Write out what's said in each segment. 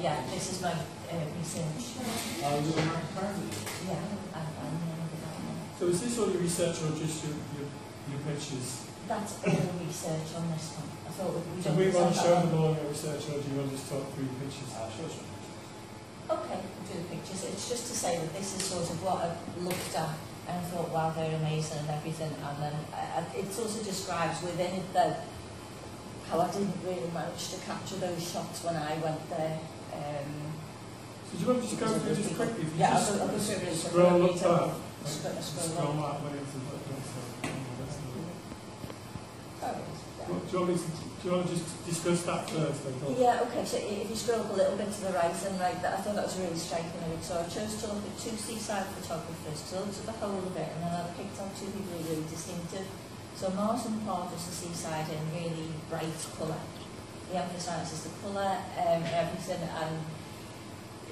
Yeah, this is my uh, research. Oh, you're a Mac Yeah, I, I remember that one. So is this all your research or just your, your, your pictures? That's all the research on this one. I thought we we So don't we want to show that them one. all your research or do you want to just talk through your pictures? Okay, we'll do the pictures. It's just to say that this is sort of what I've looked at and thought, wow, they're amazing and everything. And then uh, it also describes within it though how I didn't really manage to capture those shots when I went there. Um, So do you want to just go through just quickly? If you Yeah, I'll just I'll go through it. really quickly. Scroll I'll up Scroll, up. that way into the that's the- that's the- Oh, yeah. Do you want me to, do you want to just discuss that first? Yeah, okay, so if you scroll up a little bit to the right and right, that, I thought that was really striking of it. So I chose to look at two seaside photographers, to look at the whole of it, and then I picked out two people who were really distinctive. So Martin Parr is the seaside in really bright colour. He is the colour um, everything, and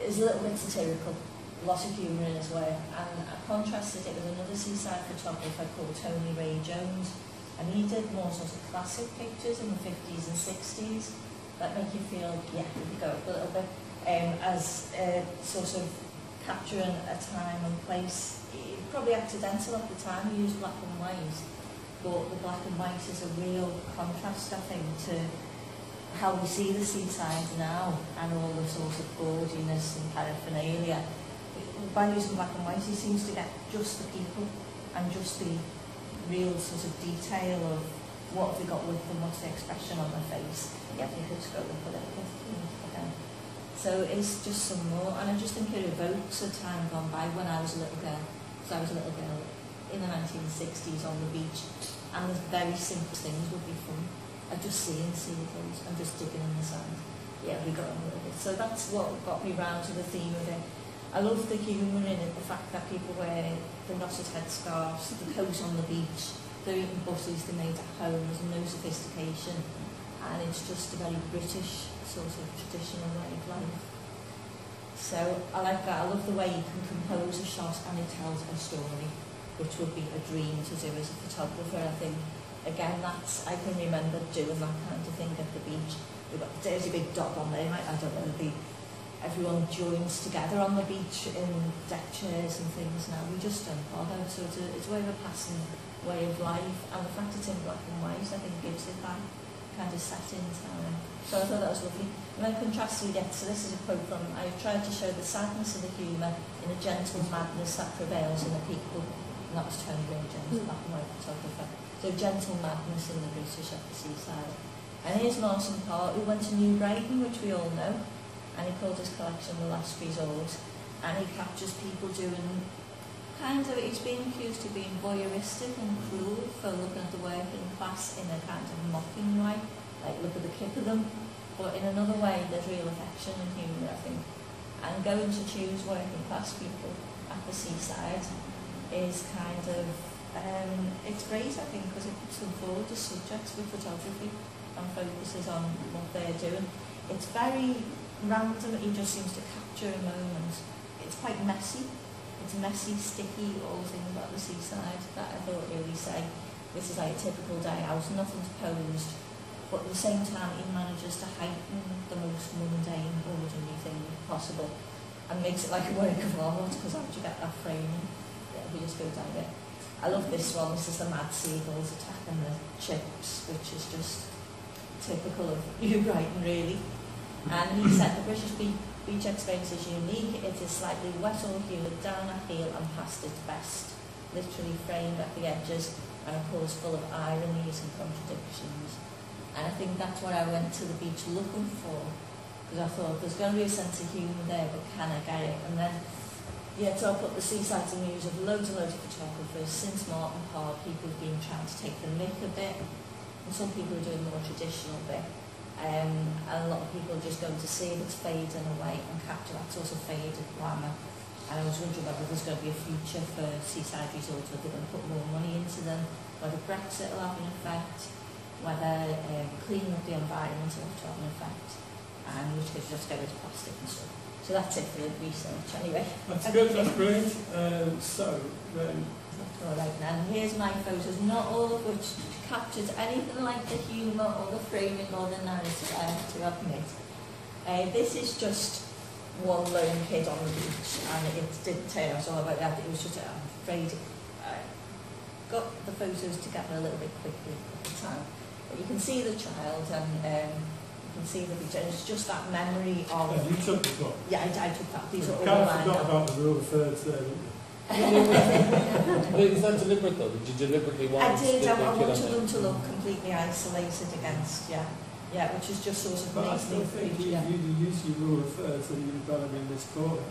is a little bit satirical, a lot of humour in his work. And I contrasted it with another seaside photographer called Tony Ray Jones, and he did more sort of classic pictures in the 50s and 60s that make you feel, yeah, if you go a little bit, um, as uh, sort of capturing a time and place. It- Probably accidental at the time, he used black and white, but the black and white is a real contrast, I think, to how we see the seaside now and all the sort of gaudiness and paraphernalia. By using black and white, he seems to get just the people and just the real sort of detail of what have they got with them, what's the expression on their face. Yeah, you could scroll up a little bit. Okay. So it's just some more, and I just think it evokes a time gone by when I was a little girl. So I was a little girl in the 1960s on the beach, and the very simple things would be fun. Just seeing seagulls and just digging in the sand. Yeah, we got on with it. So that's what got me round to the theme of it. I love the humour in it, the fact that people wear the knotted headscarves, the coat on the beach, they're eating butties they're made at home, there's no sophistication, and it's just a very British sort of traditional way of life. So I like that. I love the way you can compose a shot and it tells a story, which would be a dream to do as a photographer. I think again that's I can remember doing that kind of thing at the beach. We've got a big dot on there. I, don't know the everyone joins together on the beach in deck chairs and things now. We just don't bother. So it's a, it's a way of a passing way of life, and the fact it's in black and white, I think gives it that kind of setting time. So I thought that was lovely. And then contrasting it, so this is a quote from, I have tried to show the sadness of the humour in a gentle madness that prevails in the people. And that was Tony Jones, the black and white photographer. So gentle madness in the British at the seaside. And here's Martin Parr, who went to New Brighton, which we all know, and he called his collection The Last Resort. And he captures people doing kind of, he's been accused of being voyeuristic and cruel for looking at the working class in a kind of mocking way, like look at the kick of them. But in another way, there's real affection and humour, I think. And going to choose working class people at the seaside is kind of, um, it's great, I think, because it puts them forward as subjects with photography and focuses on what they're doing. It's very random, he just seems to capture a moment. It's quite messy, it's messy, sticky, all things about the seaside that I thought really say this is like a typical day out, nothing's posed, but at the same time he manages to heighten the most mundane, ordinary thing possible and makes it like a work of art because how you get that framing? Yeah, we just go down it. I love this one, this is the mad seagulls attacking the chips, which is just typical of New Brighton really. And he said the British beach, experience is unique. It is slightly wet or humid, down a heel and past its best. Literally framed at the edges and of course full of ironies and contradictions. And I think that's what I went to the beach looking for. Because I thought there's going to be a sense of humour there, but can I get it? And then, yeah, to up the seaside news of loads and loads of photographers. Since Martin Parr, people have been trying to take the mick a bit. And some people are doing the more traditional bit. Um, and a lot of people are just going to see it's fading away and capture that sort of faded glamour. And I was wondering whether there's going to be a future for seaside resorts, whether they're going to put more money into them, whether Brexit will have an effect, whether um, cleaning up the environment will have an effect, and which case just get rid of plastic and stuff. So that's it for the research anyway. That's good, that's brilliant. Um, so, then, All right, now here's my photos, not all of which captured anything like the humour or the framing or the narrative I have to admit. Uh, this is just one lone kid on the beach, and it didn't turn out all about that. It was just, I'm afraid, I got the photos together a little bit quickly at the time. But you can see the child, and um, can see the beach, and it's just that memory Yeah, of. you took this one. Yeah, I, I took that. These are all kind of mine forgot about the rule of thirds there, didn't you? But is that deliberate though? Did you deliberately want I did. the, I, the I wanted there? them to look completely isolated against, yeah, yeah, which is just sort of But I still think you, Yeah. you, you use your rule of thirds and you've got them in this corner.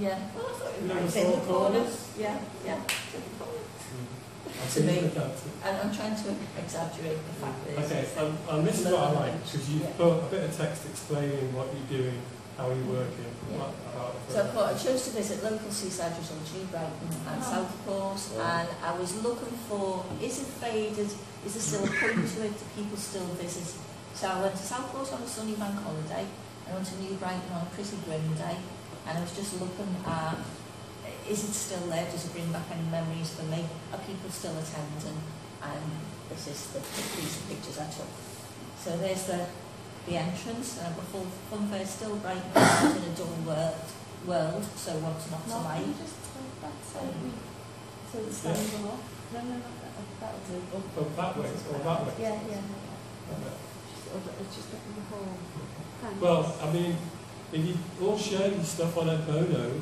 yeah. Well, I thought it You know was in the four corners? Yeah, yeah. Mm. It's in. I To think me. you look at it. And I'm trying to exaggerate the fact that it's Okay, and, and this is what I like, because you've Yeah. put a bit of text explaining what you're doing, how you're working, Yeah. what, about So I thought I chose to visit local seaside resorts, New Brighton and ah. Oh. Southport, Yeah. and I was looking for, is it faded, is there still a point to it, do people still visit? So I went to Southport on a sunny bank holiday, and I went to New Brighton on a pretty grim day, and I was just looking at, is it still there, does it bring back any memories for me, are people still attending? And this is the, these are pictures I took. So there's the, the entrance, uh, before Funfair still Brighton in a dull world, world, so what's not to No, like? can you just hold that so we, so the stands are off? No, no, no, that, that'll do. Oh, oh, that way, or that way? Yeah, yeah, yeah. Okay. Just, it's just getting the whole. Well, I mean, if you all share your stuff on Edmodo,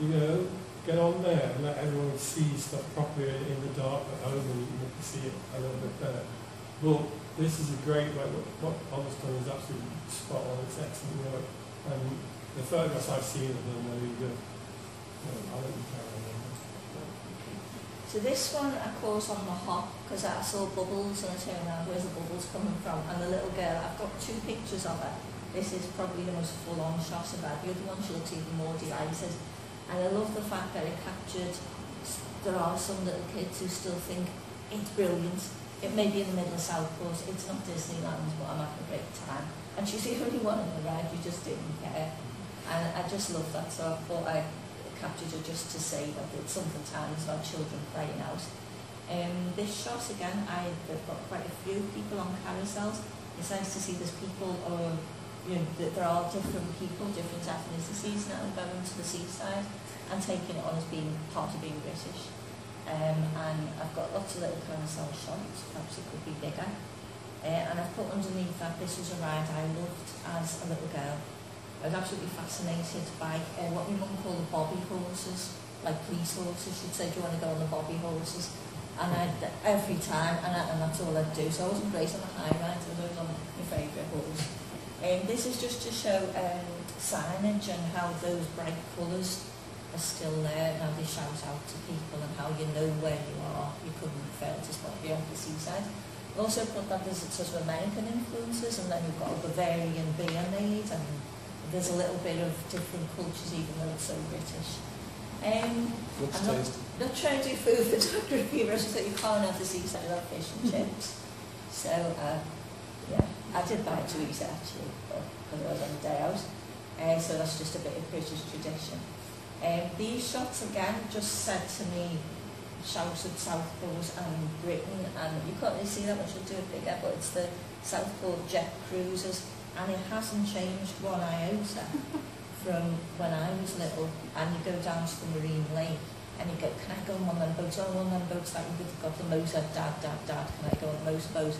you know, get on there and let everyone see stuff properly in the dark at home and you can see it a little bit better. Well, this is a great way, what, Thomas done is absolutely spot on, it's excellent work. And the photographs I've seen of them are really good. You carry on. So this one I caught on the hop because I saw bubbles and I turned around, where's the bubbles coming from? And the little girl, I've got two pictures of her. This is probably the most full-on shot of her. The other one she looks even more delighted. And I love the fact that it captured, there are some little kids who still think it's brilliant. It may be in the middle of Southport, it's not Disneyland, but I'm having a great time. And she's the only one on the ride who just didn't care. And I just love that, so I thought I captured it just to say that it's something times about children playing out. Um, this shot again, I've got quite a few people on carousels. It's nice to see there's people, you know, that there are different people, different ethnicities now going to the seaside and taking it on as being part of being British. Um, and I've got lots of little carousel shots, perhaps it could be bigger. Uh, and I've put underneath that this was a ride I loved as a little girl. I was absolutely fascinated by uh, what my mum called the bobby horses, like police horses. She'd say, do you want to go on the bobby horses? And I'd, every time, and, I, and that's all I'd do. So I wasn't great on the high ride, I was always on my favourite horse. Um, this is just to show um, signage and how those bright colours are still there, and how they shout out to people and how you know where you are. You couldn't fail to spot you off the seaside. Also put that there's sort of American influences, and then you've got a Bavarian beer made, and there's a little bit of different cultures, even though it's so British. Um, Looks I'm not- tasty. not trying to do food photography, but I just thought you can't have the seaside without fish and chips. So, uh, I did buy to eat actually, because I was on a day out. Uh, so that's just a bit of British tradition. Um, these shots again just said to me, shouted Southport and Britain, and you can't really see that much, I'll do it bigger, but it's the South Southport jet cruisers, and it hasn't changed one iota from when I was little, and you go down to the Marine Lake, and you go, can I go on one of them boats? On one of them boats that you've got the motor, dad, dad, dad, can I go on the motor boat?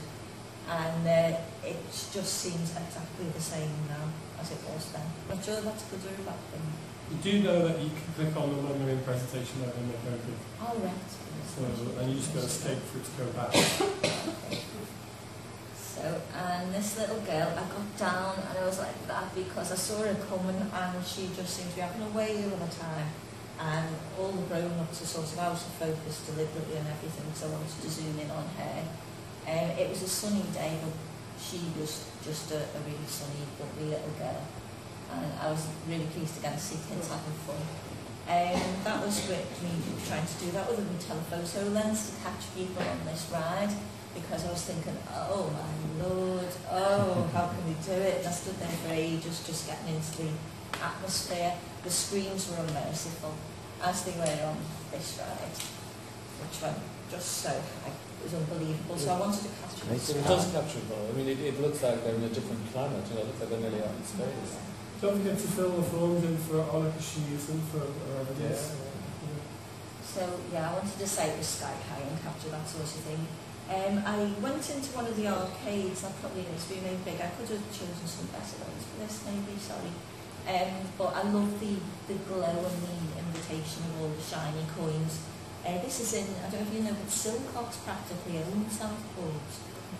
And uh, it just seems exactly the same now as it was then. Not sure that's good or a bad thing. You do know that you can click on the they're in presentation mode and very good. All right. So, and you just to escape for it to go back. So, and this little girl, I got down and I was like that because I saw her coming and she just seemed to be having a whale of a time. And all the grown-ups are sort of out of focus deliberately and everything, so I wanted to zoom in on her. Um, it was a sunny day, but she was just a, a really sunny, bubbly little girl. And I was really pleased again to see kids having fun. Um, that was with me trying to do that with a telephoto lens to catch people on this ride because I was thinking, oh my lord, oh, how can we do it? And I stood there for ages just getting into the atmosphere. The screams were unmerciful, as they were on this ride. which went just so high. It was unbelievable. So I wanted to capture the It does capture though. I mean, it, it looks like they're in a different climate. You know, it looks like they're nearly out in space. Don't forget to fill the forms in for Oliver Shears and for whoever it Yeah. is. So yeah, I wanted to say it was sky high and capture that sort of thing. Um, I went into one of the arcades. I probably needs to be made big. I could have chosen some better ones for this, maybe. Sorry. Um, but I love the the glow and the invitation of all the shiny coins. Uh, this is in I don't know if you know, but Silcock's practically owns Southport.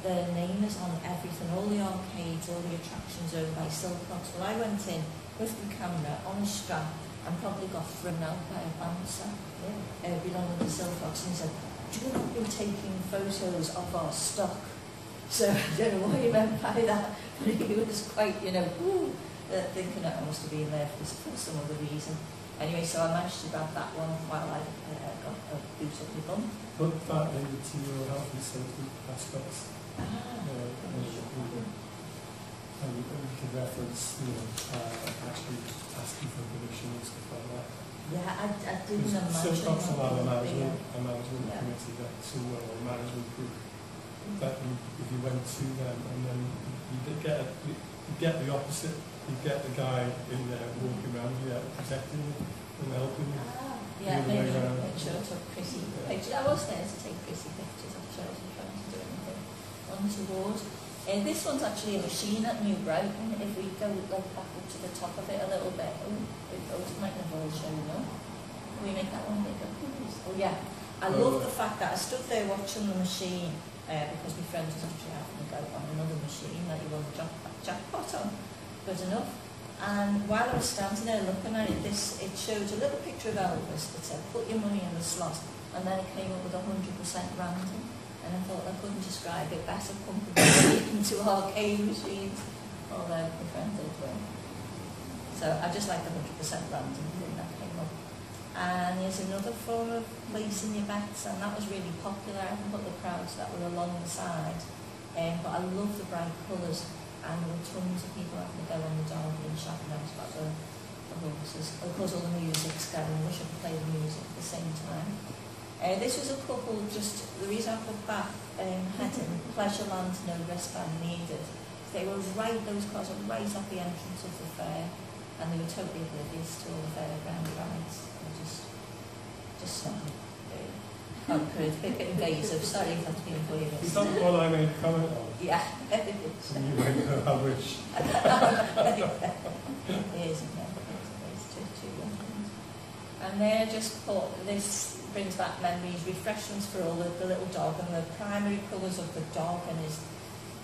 The name is on everything. All the arcades, all the attractions owned by Silcock's. Well, I went in with the camera on a strap and probably got thrown out by a bouncer uh, belonging to Silcock's and he said, do you not be taking photos of our stock? So I don't know what he meant by that, but he was quite, you know, woo, uh, thinking that I must have been there for, some other reason. Anyway, so I managed to grab that one while I uh, got a boot up my bum. Put that into your health and safety aspects. Ah, Uh, and and and can reference, you know, uh, actually asking for permission and stuff like that. yeah, I, I didn't imagine. Still talks about a it would be. management, a management Yeah. committee that somewhere or a management group that you, if you went to them and then you did get you get the opposite, you get the guy in there walking around you there protecting you and helping you. Ah, yeah, maybe make sure I took pretty Yeah. pictures. I was there to take pretty pictures. I'm sure I wasn't trying to do anything untoward. Uh, this one's actually a machine at New Brighton. If we go like back up to the top of it a little bit, oh, it goes might have all shown up. Can we make that one bigger? Oh yeah. I Oh, love the fact that I stood there watching the machine uh, because my friend was actually having a go on another machine that he won jack- jackpot on. Good enough. And while I was standing there looking at it, this it showed a little picture of Elvis that said, put your money in the slot. And then it came up with 100% random. And I thought I couldn't describe it better compared to arcade machines. Although my friend did win. So I just like the 100% random thing that came up. And there's another form of placing your bets, and that was really popular. I haven't the crowds that were along the side. Um, but I love the bright colours, and tons of people having to go on the derby and out about the, the horses. Of course, all the music's going. Wish I could play the music at the same time. Uh, this was a couple, just the reason I put that um, heading, Pleasureland, no wristband needed. They were right, those cars were right at the entrance of the fair, and they were totally oblivious to all the fairground rides. They just, just stopped. Oh, good, a bit invasive, sorry if that's been Is voyeurs. that the one I made a comment on? Yeah, it And you went, oh, I wish. is, yeah, it's two, two young. And they're just put, this brings back memories, refreshments for all the, the little dog and the primary colours of the dog and his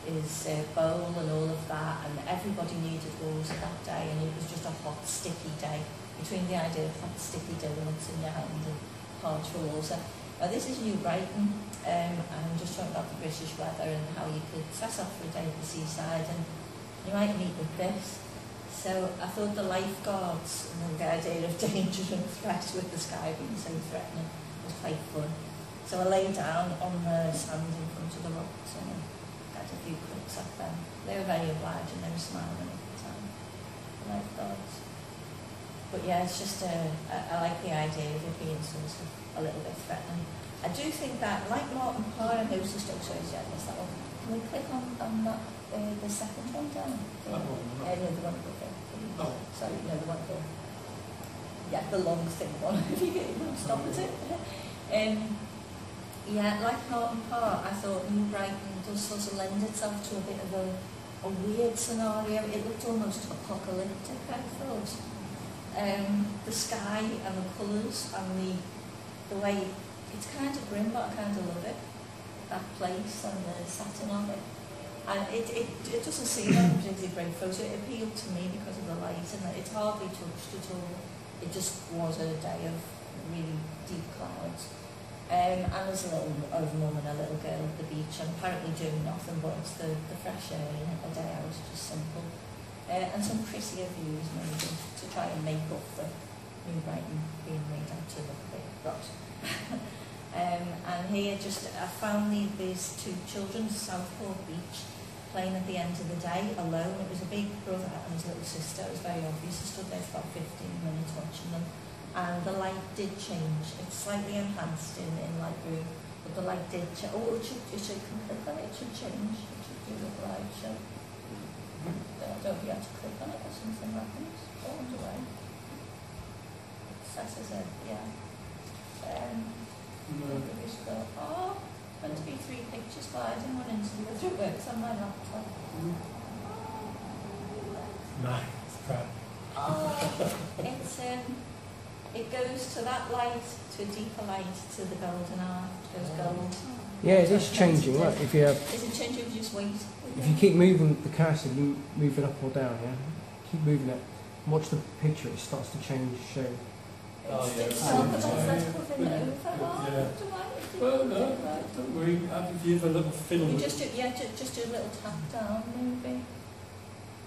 his uh, bowl and all of that and everybody needed water that day and it was just a hot sticky day between the idea of hot sticky donuts in your hand and parched water. Now this is New Brighton um, and I'm just talking about the British weather and how you could set off for a day at the seaside and you might meet with this. So I thought the lifeguards and the idea of danger and threat with the sky being so threatening was quite fun. So I lay down on the sand in front of the rocks and I had a few clicks at them. They were very obliging, they were smiling at the time. The lifeguards. But yeah, it's just a, I, I like the idea of it being sort of a little bit threatening. I do think that, like Martin Parr and House of Stoke, sorry, yeah, that's that one. Can we click on, on that, uh, the second one down? That one, Uh, no, the one it. Oh. Sorry, no, the one above. Yeah, the long thing one. If you get it, stop at it. Um, yeah, like Martin Parr, I thought New Brighton does sort of lend itself to a bit of a, a weird scenario. It looked almost apocalyptic, I thought. Um, the sky and the colours and the the way it's kind of grim, but I kind of love it. That place and the satin on it. And it, it, it doesn't seem like a particularly great photo. It appealed to me because of the light and it's hardly touched at all. It just was a day of really deep clouds. Um, and there's a little old mum and a little girl at the beach and apparently doing nothing but it's the, the fresh air and a day out, just simple. Uh, and some prettier views maybe to try and make up for New Brighton being made out to look a bit rot. um, and here just, I found the, these two children, Southport Beach, playing at the end of the day alone. It was a big brother and his little sister. It was very obvious. I stood there for about 15 minutes watching them. and the light did change. It's slightly enhanced in, in light blue, but the light did change. Oh, it should, it should, click on it, it should change. It should do the light show. I don't know if to click on it or something happens. Go on away. Accesses it, yeah. Um, No. we just go, oh, meant to be three pictures, but I didn't want into the other works on my laptop. Nah, it's crap. Oh, it's um, it goes to that light, to a deeper light, to the golden hour, it goes gold. Yeah, it is just changing. Right, if you have, Is it changing just wait? if you keep moving the cursor, you move it up or down. Yeah, keep moving it. Watch the picture; it starts to change shape. Oh, yeah. Talk about yeah. let's put it over. Do I? Well, no, don't worry. Have you have a little fiddle You just do, yeah, ju- just do a little tap down, maybe.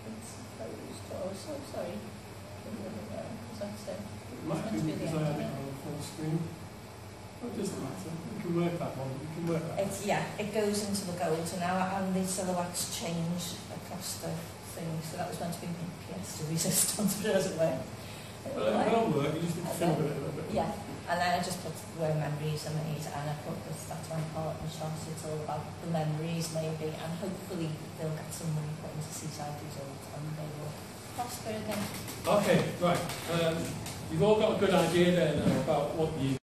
It's closed, oh, so sorry. Because that's it. It might be because I had it on full screen. Well, it doesn't matter. We can work that one. We can work that. It's, yeah, it goes into the golden hour and the silhouettes change across the thing. So that was meant to be pink, yes, to resistance, but it doesn't work. Yeah, and then I just put where memories are made and I put this, that's my partner shot, it's all about the memories maybe and hopefully they'll get some money put into Seaside Resort and they will prosper again. Okay, right. Um, you've all got a good idea there about what you